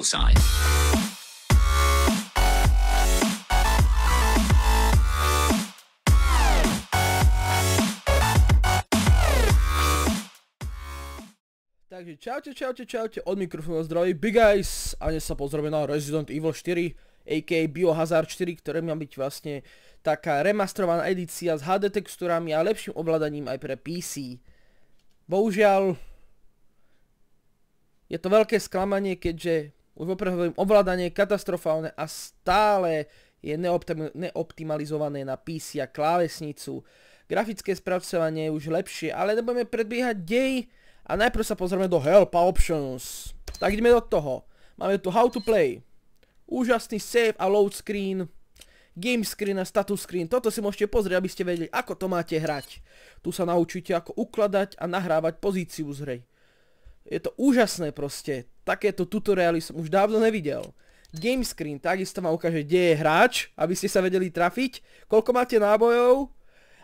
bullseye. Takže čaute, čaute, čaute, od mikrofónu zdraví Big Eyes a dnes sa pozrieme na Resident Evil 4 aka Biohazard 4, ktoré má byť vlastne taká remastrovaná edícia s HD textúrami a lepším ovládaním aj pre PC. Bohužiaľ, je to veľké sklamanie, keďže už vopred hovorím, ovládanie katastrofálne a stále je neoptim- neoptimalizované na PC a klávesnicu. Grafické spracovanie je už lepšie, ale nebudeme predbiehať dej, a najprv sa pozrieme do Help Options. Tak ideme do toho. Máme tu How to Play. Úžasný save a load screen. Game screen a status screen. Toto si môžete pozrieť, aby ste vedeli, ako to máte hrať. Tu sa naučíte, ako ukladať a nahrávať pozíciu z hry. Je to úžasné proste. Takéto tutoriály som už dávno nevidel. Game screen takisto vám ukáže, kde je hráč, aby ste sa vedeli trafiť, koľko máte nábojov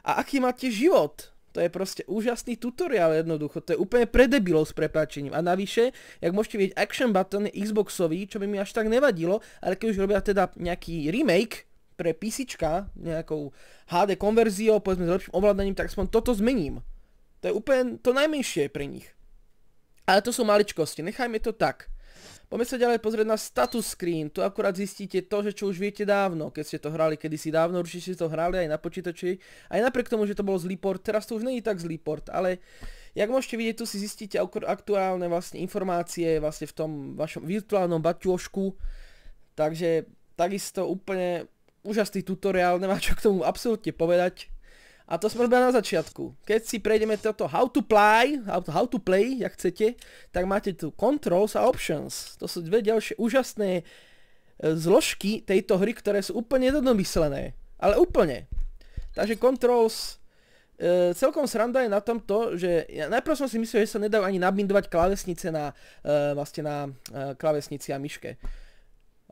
a aký máte život. To je proste úžasný tutoriál jednoducho, to je úplne pre s prepáčením. A navyše, jak môžete vidieť, action button je Xboxový, čo by mi až tak nevadilo, ale keď už robia teda nejaký remake pre PC, nejakou HD konverziou, povedzme s lepším ovládaním, tak aspoň toto zmením. To je úplne to najmenšie pre nich. Ale to sú maličkosti, nechajme to tak. Poďme sa ďalej pozrieť na status screen. Tu akurát zistíte to, že čo už viete dávno. Keď ste to hrali kedysi dávno, určite ste to hrali aj na počítači. Aj napriek tomu, že to bol zlý port, teraz to už není tak zlý port, ale jak môžete vidieť, tu si zistíte aktuálne vlastne informácie vlastne v tom vašom virtuálnom baťošku. Takže takisto úplne úžasný tutoriál, nemá čo k tomu absolútne povedať. A to sme robili na začiatku. Keď si prejdeme toto how to play, how to, play, jak chcete, tak máte tu controls a options. To sú dve ďalšie úžasné e, zložky tejto hry, ktoré sú úplne jednodomyslené. Ale úplne. Takže controls, e, celkom sranda je na tom to, že ja najprv som si myslel, že sa nedajú ani nabindovať klávesnice na, e, vlastne na e, klávesnici a myške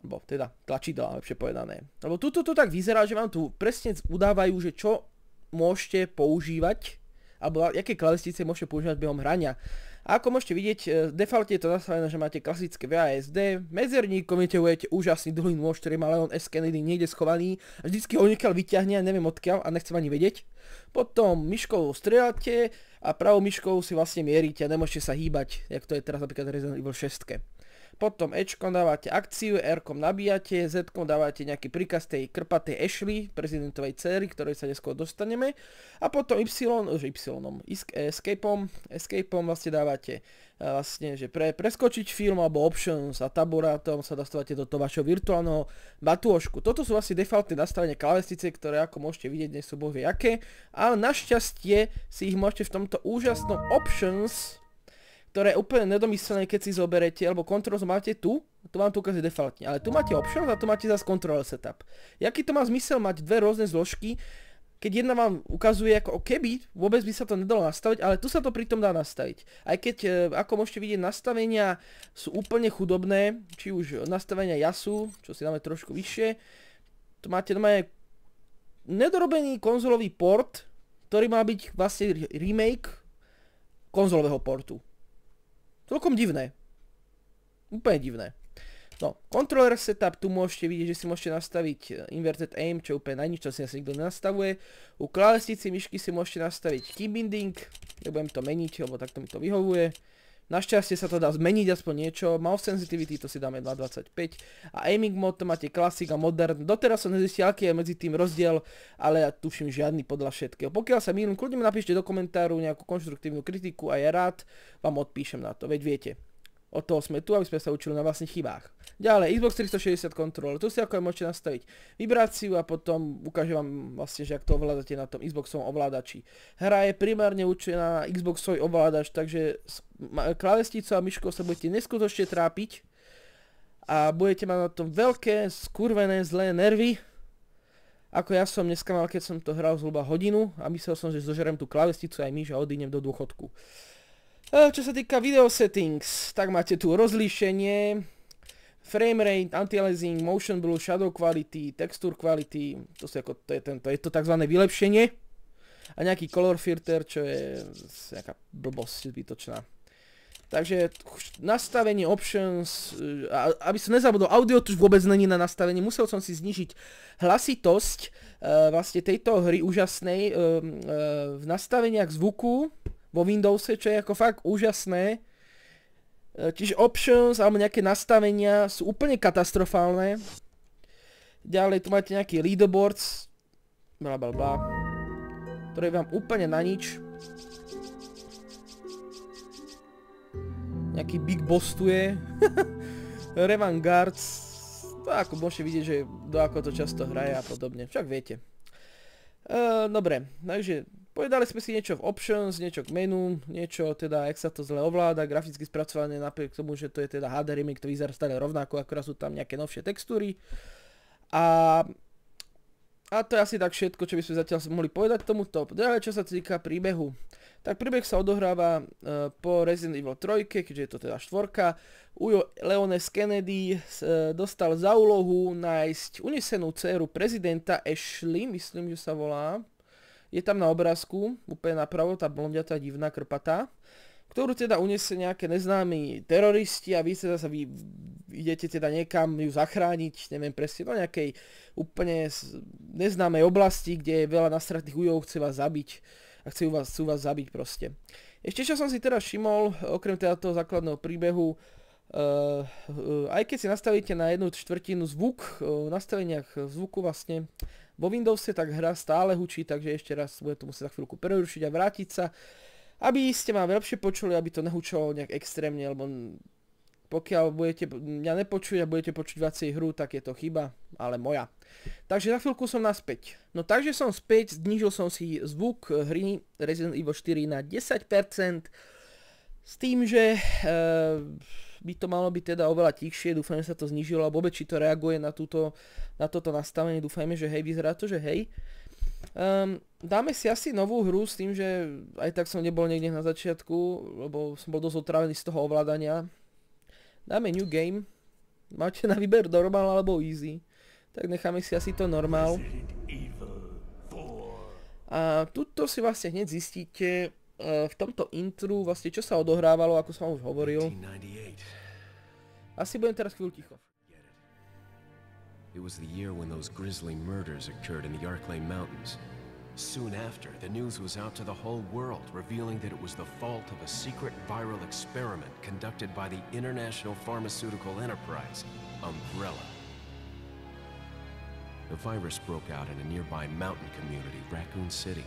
alebo teda tlačidla, lepšie povedané. Lebo tuto to tak vyzerá, že vám tu presne udávajú, že čo môžete používať, alebo aké klávesnice môžete používať behom hrania. A ako môžete vidieť, e, default je to nastavené, že máte klasické VASD, medzerník komentujete úžasný dlhý nôž, ktorý má Leon S. Kennedy niekde schovaný a vždycky ho niekiaľ vyťahne neviem odkiaľ a nechcem ani vedieť. Potom myškou strieľate a pravou myškou si vlastne mierite a nemôžete sa hýbať, jak to je teraz napríklad Resident Evil 6 potom Ečkom dávate akciu, Rkom nabíjate, Zkom dávate nejaký príkaz tej krpatej Ashley, prezidentovej céry, ktorej sa neskôr dostaneme. A potom Y, že Y, Escapeom, Escapeom vlastne dávate vlastne, že pre preskočiť film alebo options a taburátom sa dostávate do toho vašho virtuálneho batúošku. Toto sú vlastne defaultné nastavenie klávesnice, ktoré ako môžete vidieť, nie sú bohvie aké, ale našťastie si ich môžete v tomto úžasnom options ktoré je úplne nedomyslené, keď si zoberete, alebo controls máte tu, tu vám to ukazuje defaultne, ale tu máte options a tu máte zase control setup. Jaký to má zmysel mať dve rôzne zložky, keď jedna vám ukazuje ako keby, vôbec by sa to nedalo nastaviť, ale tu sa to pritom dá nastaviť. Aj keď, e, ako môžete vidieť, nastavenia sú úplne chudobné, či už nastavenia jasu, čo si dáme trošku vyššie, tu máte doma nedorobený konzolový port, ktorý má byť vlastne remake konzolového portu. Celkom divné. Úplne divné. No, controller setup, tu môžete vidieť, že si môžete nastaviť eh, inverted aim, čo úplne najniž, čo si asi nikto nenastavuje. U klávesnici myšky si môžete nastaviť key binding, nebudem to meniť, lebo takto mi to vyhovuje. Našťastie sa to dá zmeniť aspoň niečo, mouse sensitivity to si dáme 2.25 a aiming mode to máte classic a modern. Doteraz som nezistil, aký je medzi tým rozdiel, ale ja tuším žiadny podľa všetkého. Pokiaľ sa mýlim, kľudne mi napíšte do komentáru nejakú konštruktívnu kritiku a ja rád vám odpíšem na to, veď viete. Od toho sme tu, aby sme sa učili na vlastných chybách. Ďalej, Xbox 360 controller, tu si ako aj môžete nastaviť vibráciu a potom ukážem vám vlastne, že ak to ovládate na tom Xboxovom ovládači. Hra je primárne určená na Xboxový ovládač, takže klávesnicou a myškou sa budete neskutočne trápiť a budete mať na tom veľké, skurvené, zlé nervy. Ako ja som dneska mal, keď som to hral zhruba hodinu a myslel som, že zožerem tú klávesnicu aj myš a odídem do dôchodku. E, čo sa týka video settings, tak máte tu rozlíšenie, frame rate, anti-aliasing, motion blur, shadow quality, texture quality, to, sú ako, to, je, tento, je to tzv. vylepšenie a nejaký color filter, čo je nejaká blbosť zbytočná. Takže nastavenie options, e, aby som nezabudol, audio tu už vôbec není na nastavenie, musel som si znižiť hlasitosť uh, vlastne tejto hry úžasnej uh, uh, v nastaveniach zvuku vo Windowse, čo je ako fakt úžasné. Čiže options alebo nejaké nastavenia sú úplne katastrofálne. Ďalej tu máte nejaký leaderboards, bla bla bla, ktoré vám úplne na nič. Nejaký Big Boss tu je. Revan Guards. To ako môžete vidieť, že do ako to často hraje a podobne. Však viete. Uh, dobre, takže povedali sme si niečo v options, niečo k menu, niečo teda, jak sa to zle ovláda, graficky spracované napriek tomu, že to je teda HD remake, to vyzerá stále rovnako, akorát sú tam nejaké novšie textúry. A, a to je asi tak všetko, čo by sme zatiaľ mohli povedať tomuto. Ďalej, čo sa týka príbehu. Tak príbeh sa odohráva uh, po Resident Evil 3, keďže je to teda štvorka. Ujo Leones Kennedy uh, dostal za úlohu nájsť unesenú dceru prezidenta Ashley, myslím, že sa volá. Je tam na obrázku, úplne napravo, tá blondiatá divná krpatá, ktorú teda uniesie nejaké neznámi teroristi a vy teda sa vy idete teda niekam ju zachrániť, neviem presne, do nejakej úplne neznámej oblasti, kde je veľa nastratných ujov, chce vás zabiť a chcú vás, chcú vás zabiť proste. Ešte čo som si teraz všimol, okrem teda toho základného príbehu, Uh, uh, aj keď si nastavíte na jednu štvrtinu zvuk, uh, nastaveniach zvuku vlastne vo Windowse, tak hra stále hučí, takže ešte raz bude to musieť za chvíľku prerušiť a vrátiť sa, aby ste ma lepšie počuli, aby to nehučalo nejak extrémne, lebo pokiaľ budete mňa nepočuť a budete počuť viacej hru, tak je to chyba, ale moja. Takže za chvíľku som naspäť. No takže som späť, znížil som si zvuk hry Resident Evil 4 na 10%, s tým, že e, by to malo byť teda oveľa tichšie, dúfam, že sa to alebo vôbec či to reaguje na, túto, na toto nastavenie, dúfajme, že hej, vyzerá to, že hej. Um, dáme si asi novú hru s tým, že aj tak som nebol niekde na začiatku, lebo som bol dosť otravený z toho ovládania, Dáme new game. Máte na výber normal alebo easy. Tak necháme si asi to normal. A tuto si vlastne hneď zistíte Eh, v tomto intru vlastne čo sa odohrávalo, ako som už hovoril. Asi budem teraz chvíľu ticho. It was the year when those grisly murders occurred in the Arklay Mountains. Soon after, the news was out to the whole world, revealing that it was the fault of a secret viral experiment conducted by the international pharmaceutical enterprise, Umbrella. The virus broke out in a nearby mountain community, Raccoon City,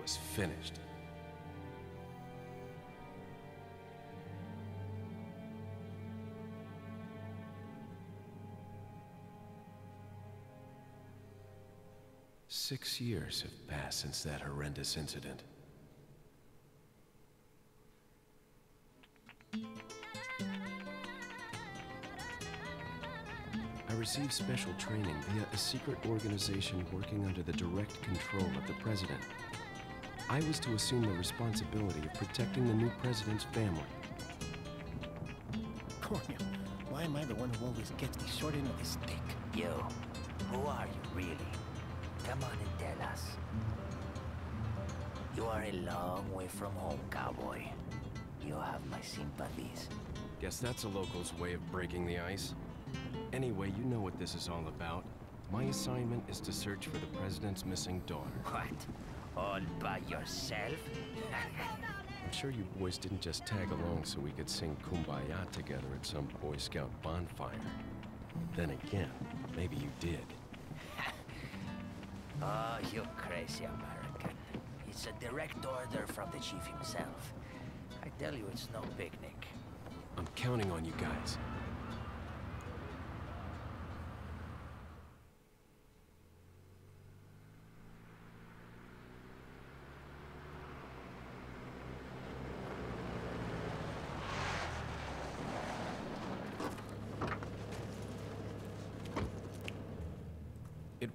was finished. Six years have passed since that horrendous incident. I received special training via a secret organization working under the direct control of the president. I was to assume the responsibility of protecting the new president's family. Cornel, why am I the one who always gets the short end of the stick? You, who are you really? Come on and tell us. You are a long way from home, cowboy. You have my sympathies. Guess that's a local's way of breaking the ice. Anyway, you know what this is all about. My assignment is to search for the President's missing daughter. What? All by yourself? I'm sure you boys didn't just tag along so we could sing Kumbaya together at some Boy Scout bonfire. Then again, maybe you did. Oh, you crazy American. It's a direct order from the chief himself. I tell you, it's no picnic. I'm counting on you guys. It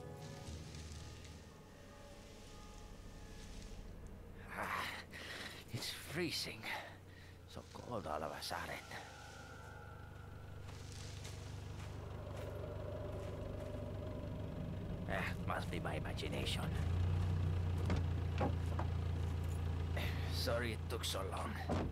It's freezing. So cold all of a sudden. Ah, must be my imagination. Sorry it took so long.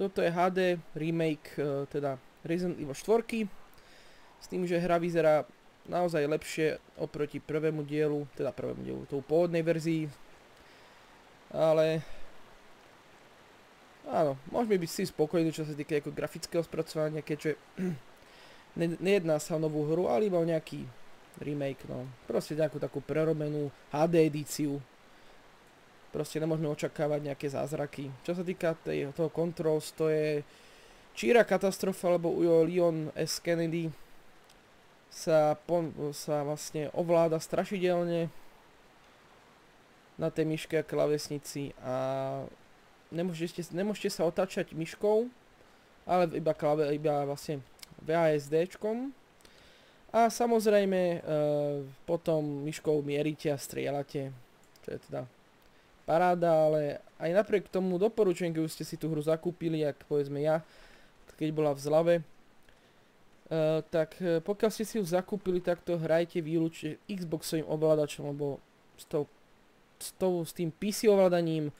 Toto je HD remake, e, teda Resident Evil 4. S tým, že hra vyzerá naozaj lepšie oproti prvému dielu, teda prvému dielu, tou pôvodnej verzii. Ale... Áno, môžeme byť si spokojní, čo sa týka ako grafického spracovania, keďže ne, nejedná sa o novú hru, ale iba o nejaký remake, no. Proste nejakú takú prerobenú HD edíciu proste nemôžeme očakávať nejaké zázraky. Čo sa týka tej, toho Controls, to je číra katastrofa, lebo Ujo Leon S. Kennedy sa, pon, sa vlastne ovláda strašidelne na tej myške a klavesnici a nemôžete, nemôžete sa otáčať myškou, ale iba, klave, iba vlastne VASDčkom. A samozrejme e, potom myškou mierite a strieľate, čo je teda paráda, ale aj napriek tomu doporučujem, keď už ste si tú hru zakúpili, ak povedzme ja, keď bola v zlave, Uh, tak uh, pokiaľ ste si ju zakúpili, tak to hrajte výlučne Xboxovým ovládačom, lebo s tým PC ovládaním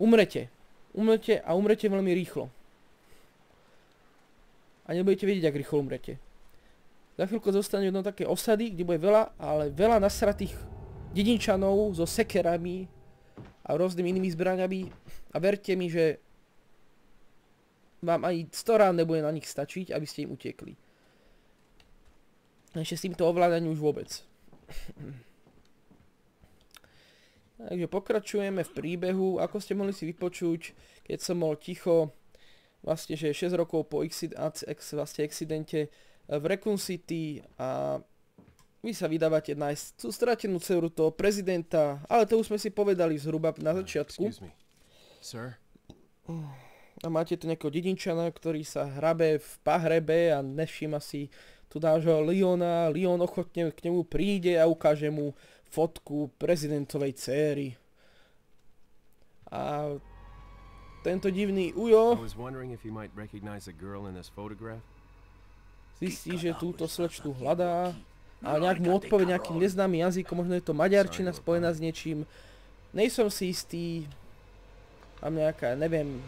umrete. Umrete a umrete veľmi rýchlo. A nebudete vedieť, ak rýchlo umrete. Za chvíľku zostane jedno také osady, kde bude veľa, ale veľa nasratých dedinčanov so sekerami a rôznymi inými zbraňami a verte mi, že vám ani 100 rán nebude na nich stačiť, aby ste im utekli. Ešte s týmto ovládaním už vôbec. Takže pokračujeme v príbehu, ako ste mohli si vypočuť, keď som bol ticho, vlastne že 6 rokov po vlastne excidente v Recon City a vy sa vydávate nájsť tú stratenú dceru toho prezidenta, ale to už sme si povedali zhruba na začiatku. Sir? A máte tu nejakého dedinčana, ktorý sa hrabe v pahrebe a nevšíma si tu nášho Leona. Leon ochotne k nemu príde a ukáže mu fotku prezidentovej céry. A tento divný Ujo zistí, že túto slečnu hľadá a nejak mu odpovie nejakým neznámym jazykom, možno je to maďarčina spojená s niečím. Nejsom si istý, mám nejaká, neviem,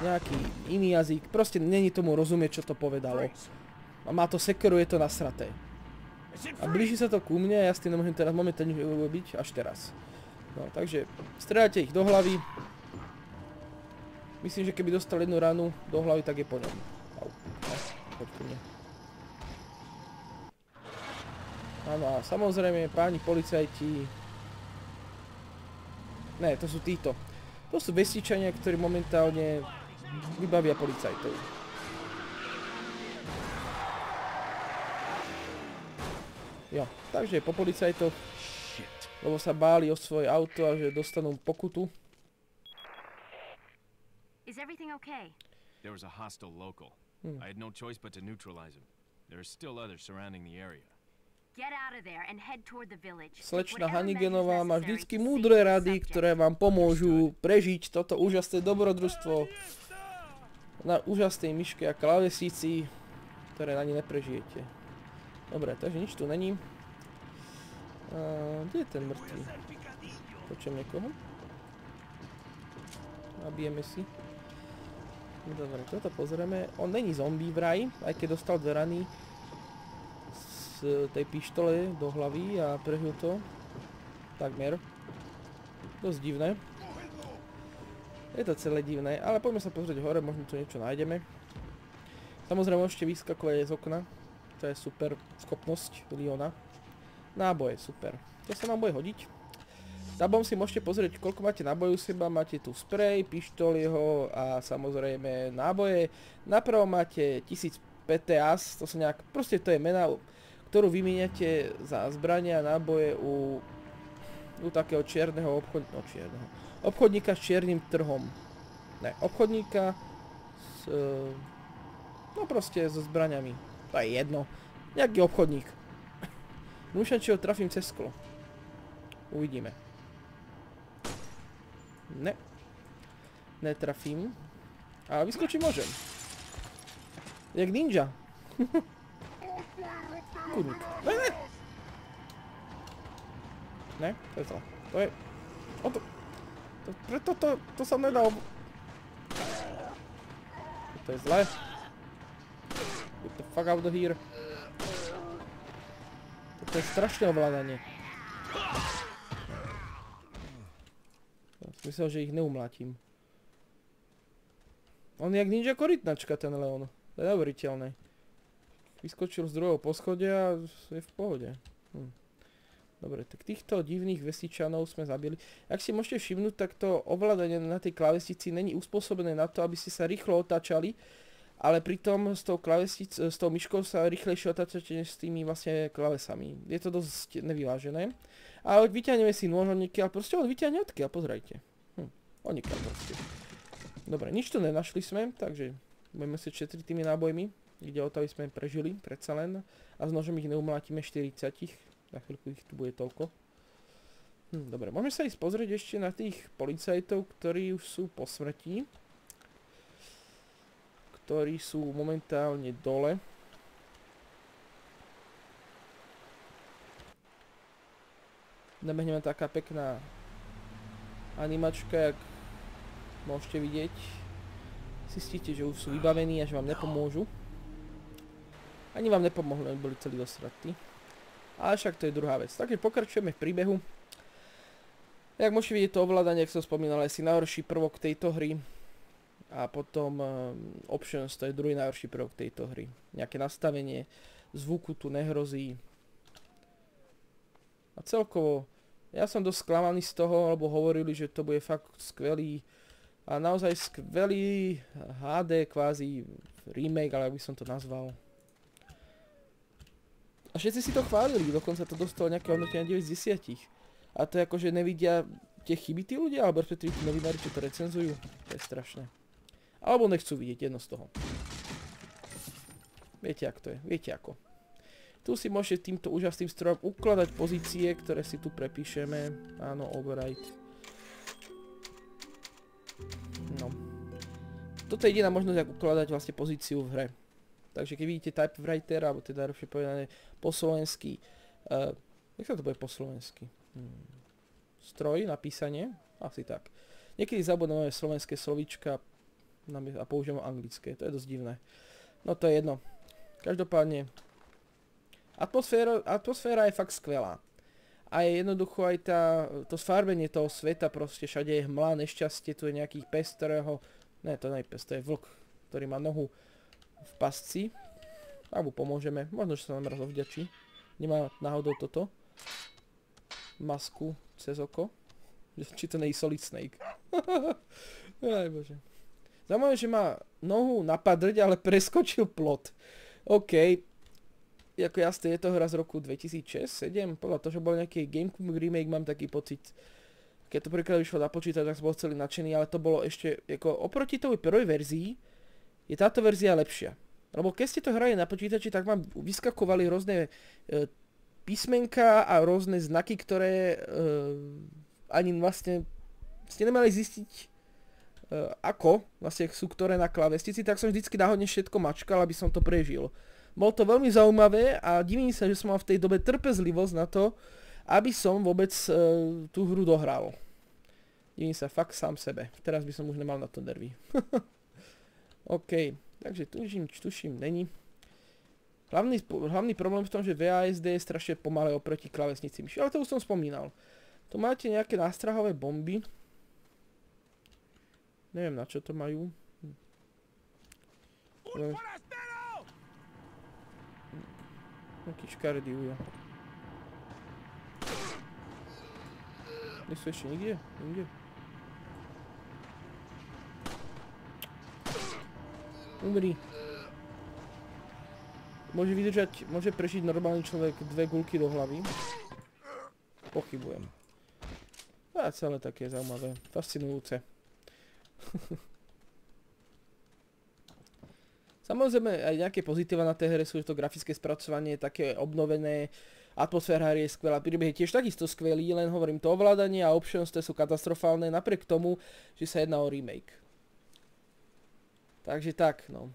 nejaký iný jazyk, proste není tomu rozumieť, čo to povedalo. A má to sekeru, je to nasraté. A blíži sa to ku mne a ja s tým nemôžem teraz momentálne urobiť až teraz. No, takže strieľate ich do hlavy. Myslím, že keby dostal jednu ranu do hlavy, tak je po ňom. Au. No, poď ku mne. Áno a samozrejme páni policajti... Ne, to sú títo. To sú vestičania, ktorí momentálne vybavia policajtov. Jo, takže po policajtoch, lebo sa báli o svoje auto a že dostanú pokutu. Is everything okay? There was a hostile local. Hmm. I had no choice but to neutralize him. There are still others surrounding the area. Slečna Hanigenová má vždycky múdre rady, ktoré vám pomôžu prežiť toto úžasné dobrodružstvo na úžasnej myške a klávesnici, ktoré ani neprežijete. Dobre, takže nič tu není. A, kde je ten mŕtvý? Počujem niekoho? Nabijeme si. Dobre, toto pozrieme. On není zombie vraj, aj keď dostal dve rany z tej pištole do hlavy a prežil to. Takmer. Dosť divné. Je to celé divné, ale poďme sa pozrieť hore, možno tu niečo nájdeme. Samozrejme môžete vyskakovať aj z okna. To je super schopnosť Leona. Náboje, super. To sa nám bude hodiť. Tabom si môžete pozrieť, koľko máte nábojov u seba. Máte tu sprej, pištol jeho a samozrejme náboje. Napravo máte 1000 PTAS, to sa nejak, proste to je mena, ktorú vymieňate za zbrania a náboje u, u takého čierneho obchod, no čierneho, obchodníka s čiernym trhom. Ne, obchodníka s, e, no proste so zbraniami. To je jedno. Nejaký obchodník. Dúšam, či ho trafím cez sklo. Uvidíme. Ne. Netrafím. Ale vyskočiť môžem. Jak ninja. Kurník. Ne, ne. To je zle. To je... O to... to preto to, to sa nedá ob... To je zle. Get the fuck out of here. To je strašné ovládanie. Myslel, že ich neumlátim. On je jak ninja korytnačka ten Leon. To je neuveriteľné. Vyskočil z druhého poschodia a je v pohode. Hm. Dobre, tak týchto divných vesičanov sme zabili. Ak si môžete všimnúť, tak to ovládanie na tej klávesnici není uspôsobené na to, aby ste sa rýchlo otáčali, ale pritom s tou, klávesnic, s tou myškou sa rýchlejšie otáčate než s tými vlastne klávesami. Je to dosť nevyvážené. Ale vyťahneme si nôž odniekiaľ, proste on vyťahne odkiaľ, pozrajte. Hm, odniekiaľ proste. Dobre, nič tu nenašli sme, takže budeme si šetriť tými nábojmi. Ide o to, aby sme prežili, predsa len. A s nožom ich neumlátime 40. Na chvíľku ich tu bude toľko. Hm, dobre, môžeme sa ísť pozrieť ešte na tých policajtov, ktorí už sú po smrti. Ktorí sú momentálne dole. Nabehne taká pekná animačka, jak môžete vidieť. Zistíte, že už sú vybavení a že vám nepomôžu. Ani vám nepomohli, aby boli celí dosratí. Ale však to je druhá vec. Takže pokračujeme v príbehu. Jak môžete vidieť to ovládanie, ak som spomínal, je si najhorší prvok tejto hry. A potom um, options, to je druhý najhorší prvok tejto hry. Nejaké nastavenie zvuku tu nehrozí. A celkovo, ja som dosť sklamaný z toho, lebo hovorili, že to bude fakt skvelý a naozaj skvelý HD kvázi remake, ale ak by som to nazval. A všetci si to chválili, dokonca to dostalo nejaké hodnotenie 9 z 10. A to je ako, že nevidia tie chyby tí ľudia, alebo respektíve tí novinári, čo to recenzujú. To je strašné. Alebo nechcú vidieť jedno z toho. Viete, ako to je. Viete ako. Tu si môžete týmto úžasným strojom ukladať pozície, ktoré si tu prepíšeme. Áno, override. No. Toto je jediná možnosť, ako ukladať vlastne pozíciu v hre. Takže keď vidíte typewriter, alebo teda lepšie povedané po slovensky, uh, jak sa to bude po slovensky? Hmm. Stroj na písanie? Asi tak. Niekedy zabudneme slovenské slovíčka a používame anglické, to je dosť divné. No to je jedno. Každopádne, Atmosféra, atmosféra je fakt skvelá. A je jednoducho aj tá, to sfarbenie toho sveta, proste všade je hmla, nešťastie, tu je nejaký pes, ktorého, ne, to nie je pes, to je vlk, ktorý má nohu v pasci. A mu pomôžeme, možno, že sa nám raz ovďačí. Nemá náhodou toto. Masku cez oko. Či to nie je Solid Snake. Aj bože. Zaujímavé, že má nohu napadrť, ale preskočil plot. OK, ako jasne, je to hra z roku 2006-2007, podľa toho, že bol nejaký GameCube remake, mám taký pocit. Keď to prvýkrát vyšlo na počítač, tak som bol celý nadšený, ale to bolo ešte, ako oproti tej prvej verzii, je táto verzia lepšia. Lebo keď ste to hrali na počítači, tak vám vyskakovali rôzne e, písmenka a rôzne znaky, ktoré e, ani vlastne ste nemali zistiť e, ako vlastne sú ktoré na klavestici, tak som vždycky náhodne všetko mačkal, aby som to prežil. Bolo to veľmi zaujímavé a divím sa, že som mal v tej dobe trpezlivosť na to, aby som vôbec uh, tú hru dohral. Divím sa fakt sám sebe. Teraz by som už nemal na to nervy. OK, takže tuším, tuším, není. Hlavný, hlavný problém v tom, že VASD je strašne pomalé oproti klavesnici myši, ale to už som spomínal. Tu máte nejaké nástrahové bomby. Neviem na čo to majú. Hm. Jaký škaredý ujo. Nie sú ešte nikde? Nikde? Umri. Môže vydržať, môže prežiť normálny človek dve gulky do hlavy. Pochybujem. A celé také zaujímavé, fascinujúce. Samozrejme aj nejaké pozitíva na tej hre sú, že to grafické spracovanie je také obnovené, atmosféra hry je skvelá, príbeh je tiež takisto skvelý, len hovorím to ovládanie a options sú katastrofálne, napriek tomu, že sa jedná o remake. Takže tak, no.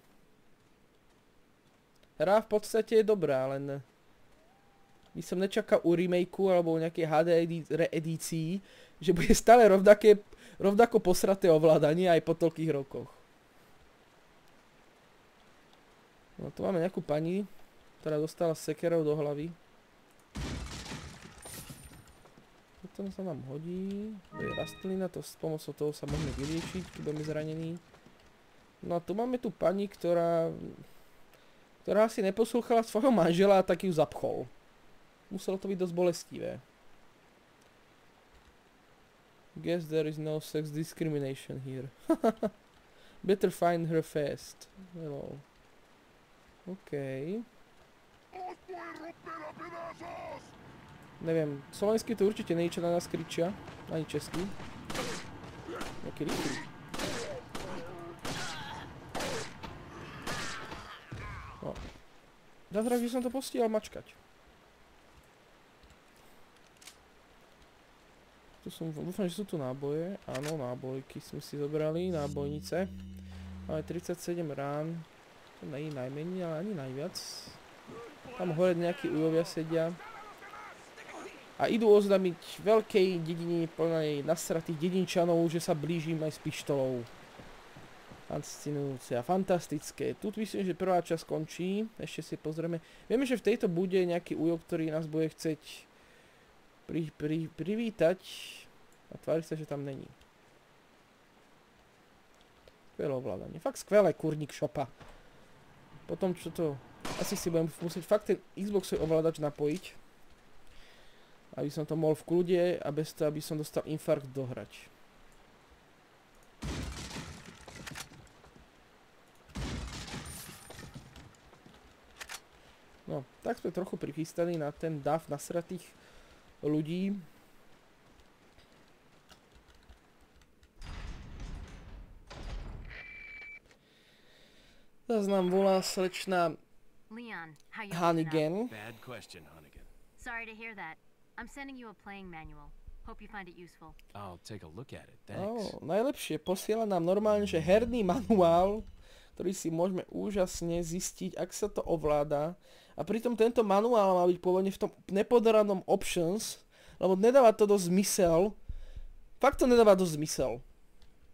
Hra v podstate je dobrá, len by som nečakal u remakeu alebo u nejakej HD reedícii, že bude stále rovnaké, rovnako posraté ovládanie aj po toľkých rokoch. No tu máme nejakú pani, ktorá dostala sekerov do hlavy. Toto sa nám hodí. To je rastlina, to s pomocou toho sa môžeme vyriešiť, keď budeme zranení. No a tu máme tu pani, ktorá... ktorá asi neposlúchala svojho manžela a tak ju zapchol. Muselo to byť dosť bolestivé. Guess there is no sex discrimination here. Better find her fast. Hello. OK. Neviem, slovensky to určite nie je, čo na nás kričia. Ani český. Jaký rýchly. Zázrak, že som to postihal mačkať. Tu som, dúfam, že sú tu náboje. Áno, nábojky sme si zobrali, nábojnice. Máme 37 rán. To nie je najmenej, ale ani najviac. Tam hore nejakí ujovia sedia. A idú oznámiť veľkej dedine plnej nasratých dedinčanov, že sa blížim aj s pištolou. Fascinujúce a fantastické. Tu myslím, že prvá časť končí. Ešte si pozrieme. Vieme, že v tejto bude nejaký ujo, ktorý nás bude chceť pri, pri, privítať. A tvári sa, že tam není. Skvelé ovládanie. Fakt skvelé kurník šopa. Potom čo to... Asi si budem musieť fakt ten Xboxový ovládač napojiť. Aby som to mohol v kľude a bez toho, aby som dostal infarkt dohrať. No, tak sme trochu prichystaní na ten dav nasratých ľudí. Zas nám volá slečna Leon, how you holding up? Hannigan. Bad question, Hunnigan. Sorry to hear that. I'm sending you a playing manual. Hope you find it useful. I'll take a look at it, Oh, thanks. najlepšie, posiela nám normálne, že herný manuál, ktorý si môžeme úžasne zistiť, ak sa to ovláda. A pritom tento manuál má byť pôvodne v tom nepodaranom options, lebo nedáva to dosť zmysel. Fakt to nedáva dosť zmysel.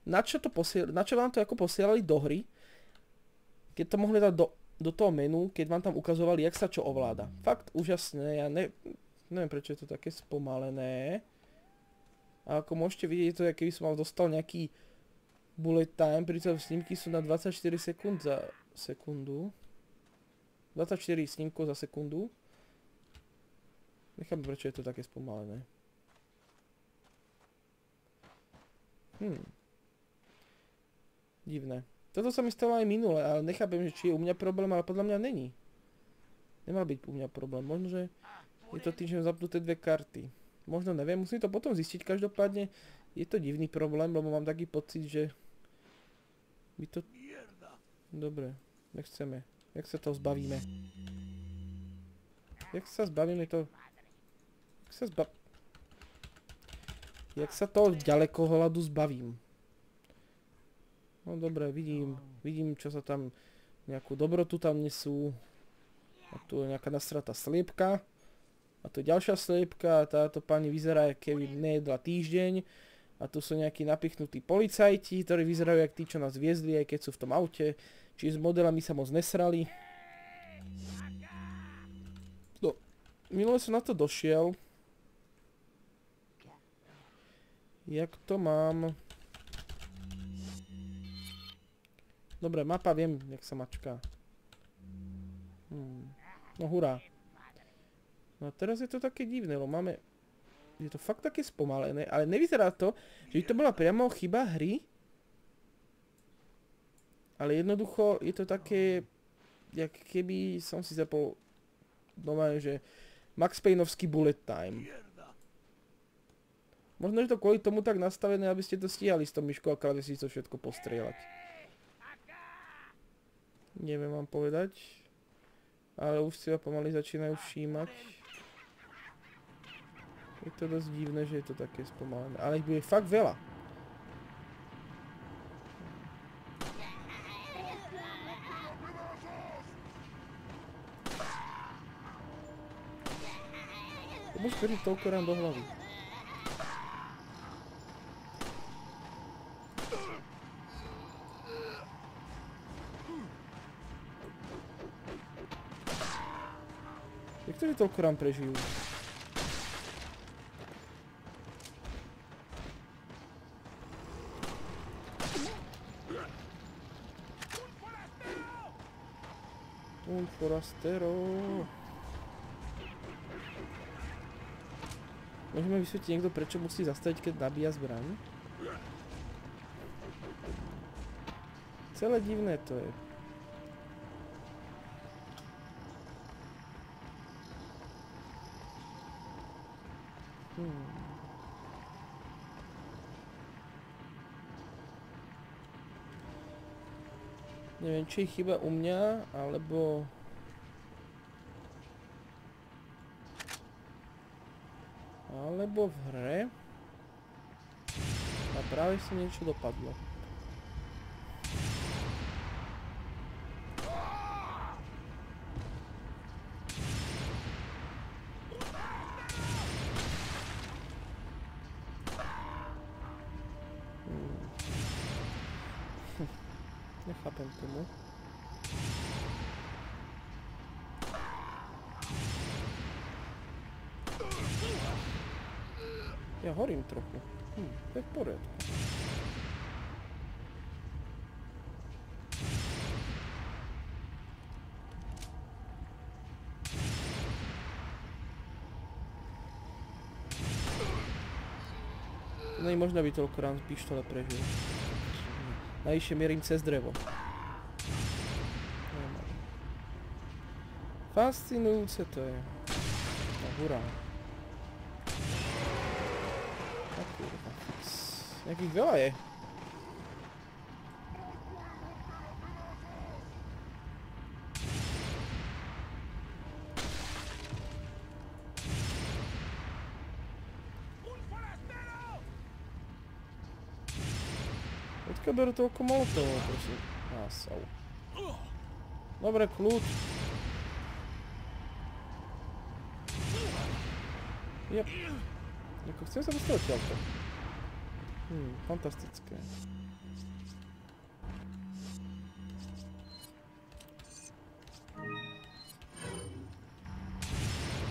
Na čo, to posiel, na čo vám to ako posielali do hry, keď to mohli dať do do toho menu, keď vám tam ukazovali, jak sa čo ovláda. Fakt úžasné, ja ne, neviem prečo je to také spomalené. A ako môžete vidieť, je to, keby som mal dostal nejaký bullet time, pritom snímky sú na 24 sekúnd za sekundu. 24 snímkov za sekundu. Nechápem, prečo je to také spomalené. Hm. Divné. Toto sa mi stalo aj minule, ale nechápem, či je u mňa problém, ale podľa mňa není. Nemal byť u mňa problém. Možno, že je to tým, že mám zapnuté dve karty. Možno neviem, musím to potom zistiť. Každopádne je to divný problém, lebo mám taký pocit, že by to... Dobre, nechceme. Jak sa to zbavíme? Jak sa zbavíme to... Jak sa zba... Jak sa to ďalekohľadu zbavím? No dobre, vidím, vidím čo sa tam, nejakú dobrotu tam nesú. A tu je nejaká nasratá sliepka. A tu je ďalšia sliepka táto pani vyzerá, keby nejedla týždeň. A tu sú nejakí napichnutí policajti, ktorí vyzerajú jak tí, čo nás viezli, aj keď sú v tom aute. Čiže s modelami sa moc nesrali. No, minule som na to došiel. Jak to mám? Dobre, mapa viem, jak sa mačká. Hmm. No hurá. No a teraz je to také divné, lebo máme... Je to fakt také spomalené, ale nevyzerá to, že by to bola priamo chyba hry. Ale jednoducho je to také, jak keby som si zapol doma, že Max Payneovský bullet time. Možno, že to kvôli tomu tak nastavené, aby ste to stíhali s tom myškou a klávesnicou všetko postrieľať. Neviem vám povedať. Ale už si ho pomaly začínajú všímať. Je to dosť divné, že je to také spomalené. Ale ich bude fakt veľa. Komu škrtí toľko rán do hlavy? Niektorí toľko rán prežijú. Un forastero. Môžeme vysvetliť niekto, prečo musí zastaviť, keď nabíja zbraň? Celé divné to je. Hmm. Neviem, či je chyba u mňa, alebo... Alebo v hre. A práve si niečo dopadlo. Ja horím trochu. Hm, to je v poriadku. No i možno by toľko rán z pištole prežil. Najvyššie mierím cez drevo. Fascinujúce to je. No hurá. Nejakých veľa je. Odkiaľ berú toľko molotovov, prosím? Násau. Dobre, kľud. Jep. Ako chcem sa dostať odtiaľto. Hmm, fantastické.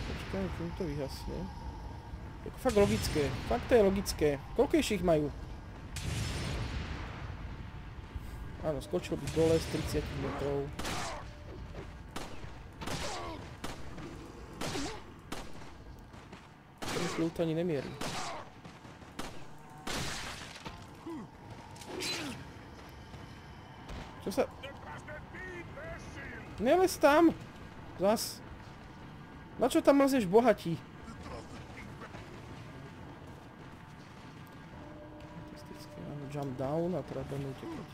Počkaj, kým to vyhasne. Je fakt logické, fakt to je logické. Koľko majú? Áno, skočil by dole z 30 metrov. Myslím, to ani nemierí. Nelez tam! Zas. Na čo tam lezeš bohatí? Fantastické, áno, jump down a teda budeme utekať.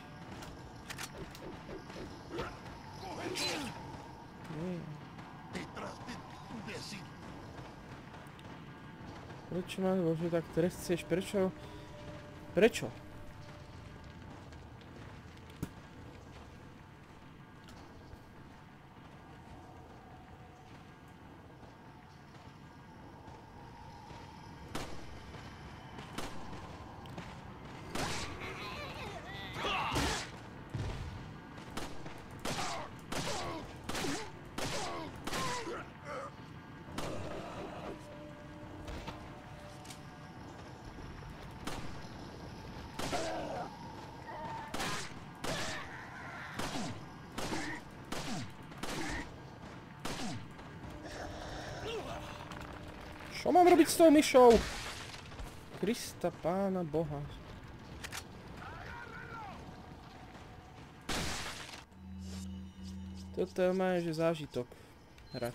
Prečo ma, bože, tak trest chceš? Prečo? Prečo? Čo mám robiť s tou myšou? Krista pána boha. Toto je má že zážitok. Hrať.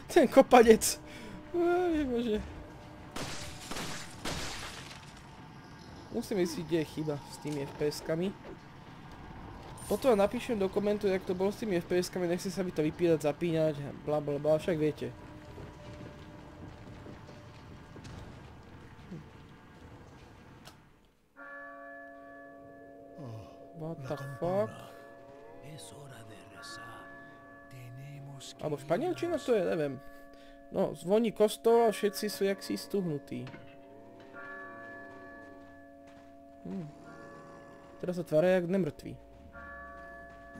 Ten kopadec. Musím zistiť, kde je chyba s tými FPS-kami. Potom vám napíšem do komentu, jak to bolo s tými FPS-kami, nechce sa mi to vypínať, zapíňať, bla bla bla, však viete. What the fuck? Alebo španielčina to je, neviem. No, zvoní kostol a všetci sú jak si stuhnutí. Hm. Teraz sa tvária jak nemrtví.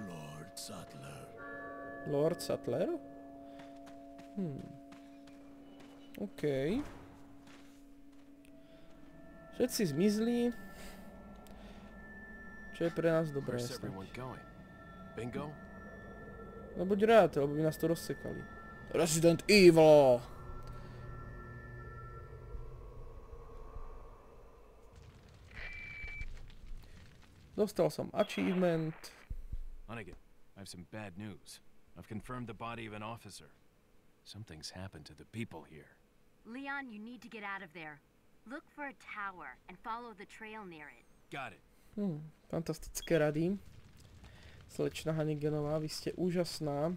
Lord Sattler. Lord Sattler? Hm. OK. Všetci zmizli. Čo je pre nás dobré? Bingo? No buď rád, lebo by nás to rozsekali. Resident Evil! Dostal som achievement. Hunnigan, I have some bad news. I've confirmed the body of an officer. Something's happened to the people here. Leon, you need to get out of there. Look for a tower and follow the trail near it. Got it. Hm, fantastické rady. Slečna Hanigenová, vy ste úžasná.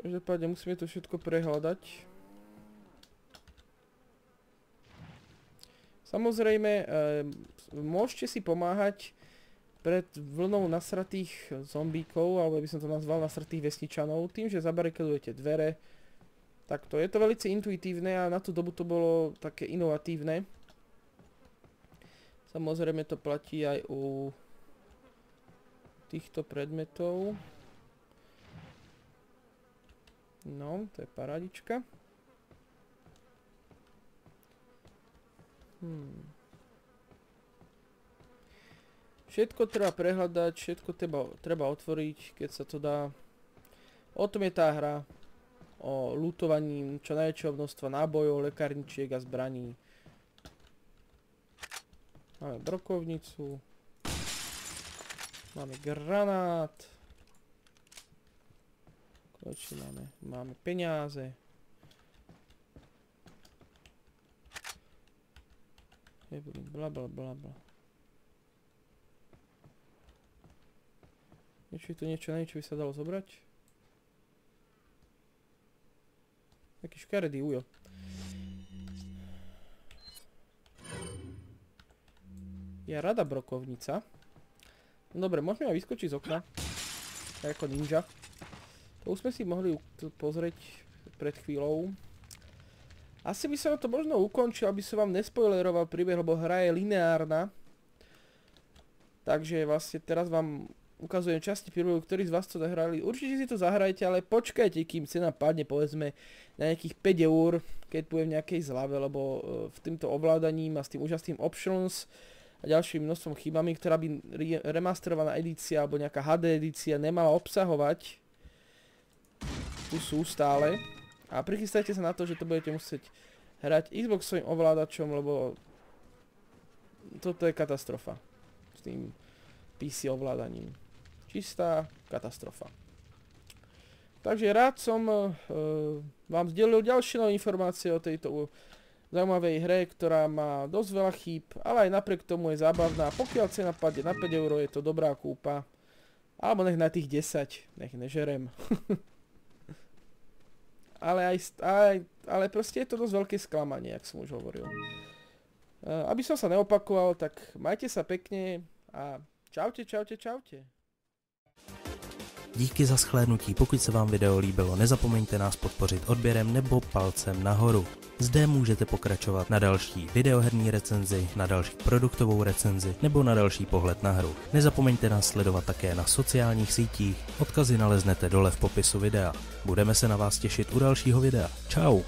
Každopádne musíme to všetko prehľadať. Samozrejme, e, môžete si pomáhať pred vlnou nasratých zombíkov, alebo by som to nazval nasratých vesničanov, tým, že zabarikadujete dvere, Takto, je to veľmi intuitívne a na tú dobu to bolo také inovatívne. Samozrejme to platí aj u týchto predmetov. No, to je paradička. Hmm. Všetko treba prehľadať, všetko treba, otvoriť, keď sa to dá. O tom je tá hra o lutovaní čo najväčšieho množstva nábojov, lekárničiek a zbraní. Máme brokovnicu. Máme granát. Konečne máme, máme peniaze. Bla bla bla bla. Niečo tu niečo na niečo by sa dalo zobrať? Taký škaredý ujo. Ja rada brokovnica. Dobre, môžeme aj vyskočiť z okna. Tak ako ninja. To už sme si mohli pozrieť pred chvíľou. Asi by som to možno ukončil, aby som vám nespoileroval príbeh, lebo hra je lineárna. Takže vlastne teraz vám ukazujem časti príbehu, ktorí z vás to zahrali. Určite si to zahrajte, ale počkajte, kým cena padne povedzme na nejakých 5 eur, keď budem v nejakej zlave, lebo e, v týmto ovládaním a s tým úžasným options a ďalším množstvom chybami, ktorá by remasterovaná edícia alebo nejaká HD edícia nemala obsahovať, tu sú stále. A prichystajte sa na to, že to budete musieť hrať Xboxovým ovládačom, lebo toto je katastrofa s tým PC ovládaním čistá katastrofa. Takže rád som uh, vám zdelil ďalšie nové informácie o tejto zaujímavej hre, ktorá má dosť veľa chýb, ale aj napriek tomu je zábavná. Pokiaľ cena padne na 5 eur, je to dobrá kúpa. Alebo nech na tých 10, nech nežerem. ale, aj, aj, ale proste je to dosť veľké sklamanie, jak som už hovoril. Uh, aby som sa neopakoval, tak majte sa pekne a čaute, čaute, čaute. Díky za shlédnutí, pokud se vám video líbilo, nezapomeňte nás podpořit odběrem nebo palcem nahoru. Zde můžete pokračovat na další videoherní recenzi, na další produktovou recenzi nebo na další pohled na hru. Nezapomeňte nás sledovat také na sociálních sítích, odkazy naleznete dole v popisu videa. Budeme se na vás těšit u dalšího videa. Ciao.